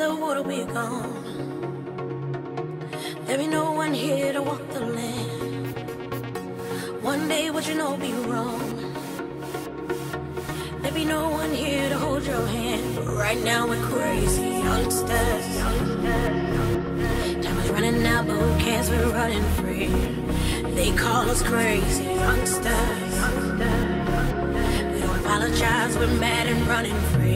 tomorrow be gone. There be no one here to walk the land. One day what you know be wrong. There be no one here to hold your hand. But right now we're crazy youngsters. Time is running out, but who cares? We're running free. They call us crazy youngsters. We don't apologize, we're mad and running free.